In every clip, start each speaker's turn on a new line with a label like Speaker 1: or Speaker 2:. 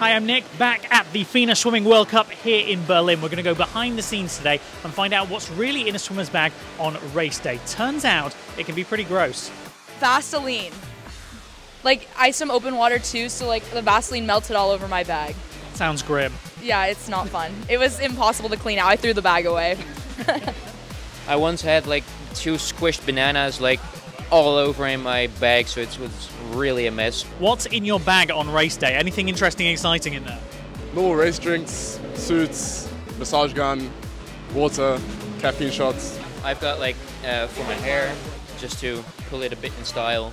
Speaker 1: Hi, I'm Nick, back at the FINA Swimming World Cup here in Berlin. We're going to go behind the scenes today and find out what's really in a swimmer's bag on race day. Turns out it can be pretty gross.
Speaker 2: Vaseline. Like I swim open water too, so like the Vaseline melted all over my bag.
Speaker 1: Sounds grim.
Speaker 2: Yeah, it's not fun. It was impossible to clean out. I threw the bag away.
Speaker 3: I once had like two squished bananas like all over in my bag, so it was really a mess.
Speaker 1: What's in your bag on race day? Anything interesting, exciting in there?
Speaker 4: Normal race drinks, suits, massage gun, water, caffeine shots.
Speaker 3: I've got like uh, for my hair, just to pull it a bit in style.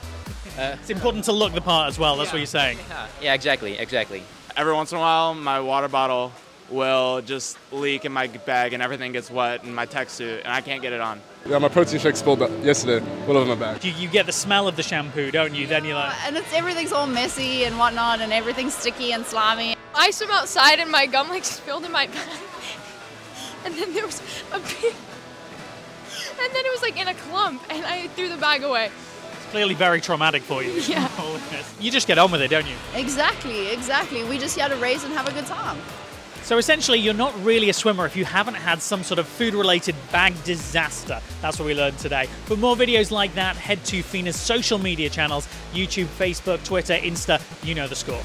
Speaker 3: Uh,
Speaker 1: It's important to look the part as well, that's
Speaker 3: Yeah.
Speaker 1: what you're saying.
Speaker 3: yeah, exactly, exactly.
Speaker 5: every once in a while my water bottle will just leak in my bag and everything gets wet in my tech suit and I can't get it on.
Speaker 4: Yeah, my protein shake spilled yesterday all over my bag.
Speaker 1: You, you get the smell of the shampoo, don't you? Then you're like,
Speaker 6: and it's everything's all messy and whatnot, and everything's sticky and slimy.
Speaker 7: I swim outside and my gum like spilled in my bag. And then there was a big. And then it was like in a clump and I threw the bag away.
Speaker 1: It's clearly very traumatic for you.
Speaker 7: Yeah.
Speaker 1: You just get on with it, don't you?
Speaker 6: Exactly, exactly. We just had to race and have a good time.
Speaker 1: So essentially, you're not really a swimmer if you haven't had some sort of food related bag disaster. That's what we learned today. For more videos like that, head to FINA's social media channels YouTube, Facebook, Twitter, Insta. You know the score.